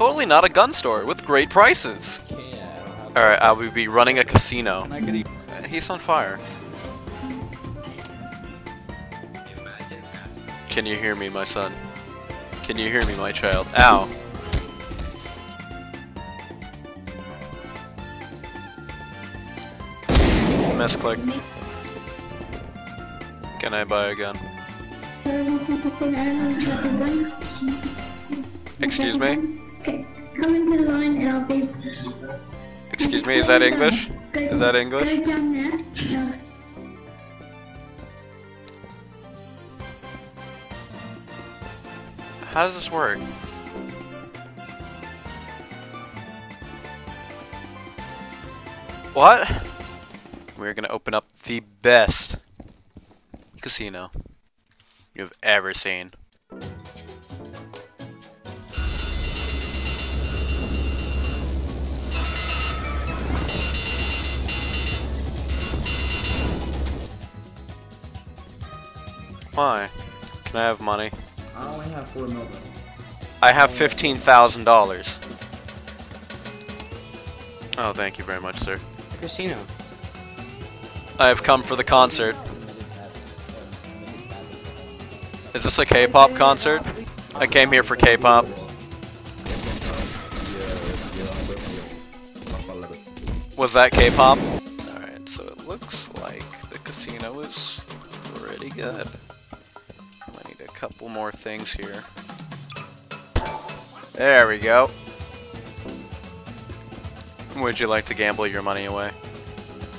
totally not a gun store with great prices. Alright, I will be running a casino. Can I get Uh, He's on fire. Can you hear me, my son? Can you hear me, my child? Ow. Miss Misclick. Can I buy a gun? Excuse me? Okay, come into the line and I'll be. Excuse me, is that English? Is that English? Go down there. No. How does this work? What? We're gonna open up the best casino you've ever seen. Why? Can I have money? I only have four mil though. I have fifteen thousand dollars. Oh, thank you very much, sir. Casino. I have come for the concert. Is this a K-pop concert? I came here for K-pop. Was that K-pop? Alright, so it looks like the casino is pretty good. A couple more things here. There we go. Would you like to gamble your money away?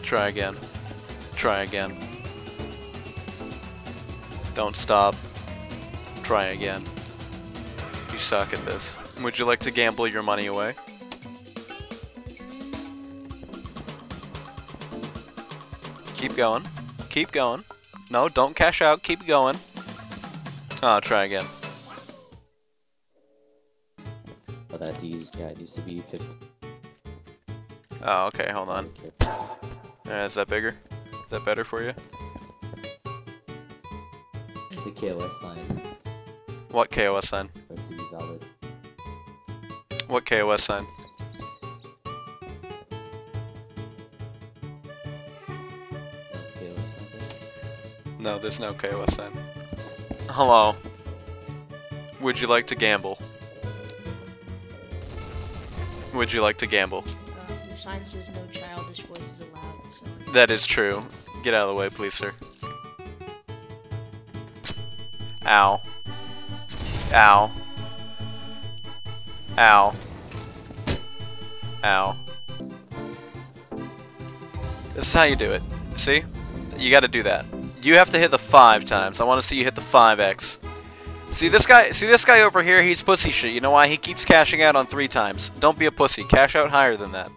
Try again. Try again. Don't stop. Try again. You suck at this. Would you like to gamble your money away? Keep going. Keep going. No, don't cash out. Keep going. Oh, try again. But that use, yeah, it needs to be 50. Oh, okay, hold on. Uh, is that bigger? Is that better for you? The KOS sign, What KOS sign? but to be valid. What KOS sign. No, there's no KOS sign. Hello. Would you like to gamble? Would you like to gamble? Uh, sign says no childish voices allowed. So That is true. Get out of the way, please, sir. Ow. Ow. Ow. Ow. This is how you do it. See? You gotta do that. You have to hit the five times. I wanna see you hit the 5x. See this guy see this guy over here, he's pussy shit. You know why? He keeps cashing out on three times. Don't be a pussy. Cash out higher than that.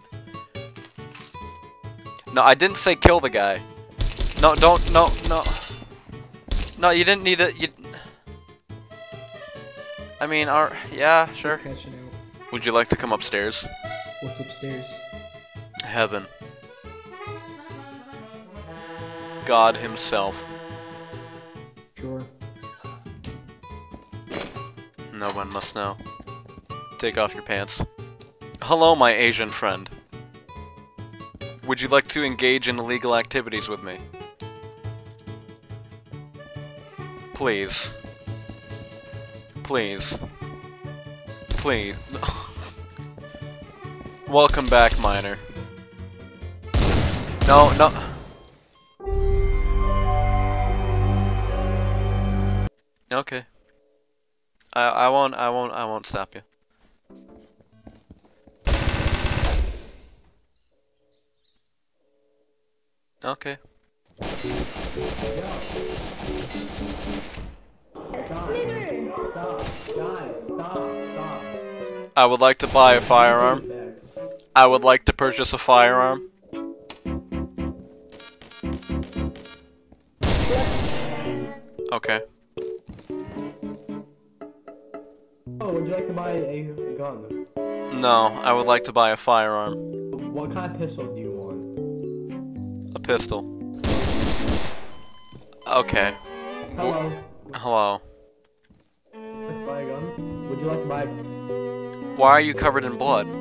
No, I didn't say kill the guy. No, don't, no, no. No, you didn't need it. You. I mean, our, yeah, sure. Would you like to come upstairs? What's upstairs? Heaven. God himself. Sure. No one must know. Take off your pants. Hello, my Asian friend. Would you like to engage in illegal activities with me? Please. Please. Please. Welcome back, miner. No, no. Okay. I I won't I won't I won't stop you. Okay. I would like to buy a firearm. I would like to purchase a firearm. Okay. Would you like to buy a gun? No, I would like to buy a firearm. What kind of pistol do you want? A pistol. Okay. Hello. Hello. Let's buy a gun. Would you like to buy Why are you covered in blood? What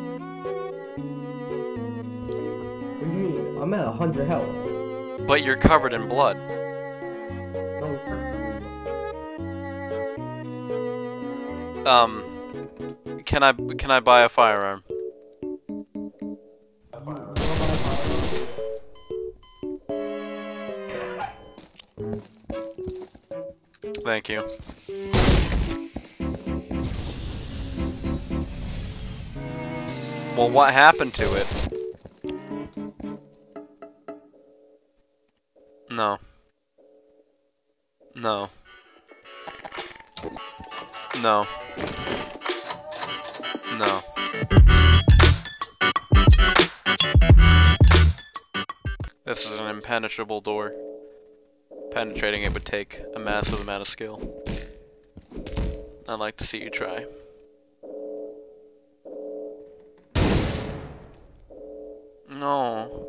do you mean? I'm at 100 health. But you're covered in blood. No, Um, can I can I buy a firearm? Thank you. Well, what happened to it? No. No. No. No. This is an impenetrable door. Penetrating it would take a massive amount of skill. I'd like to see you try. No.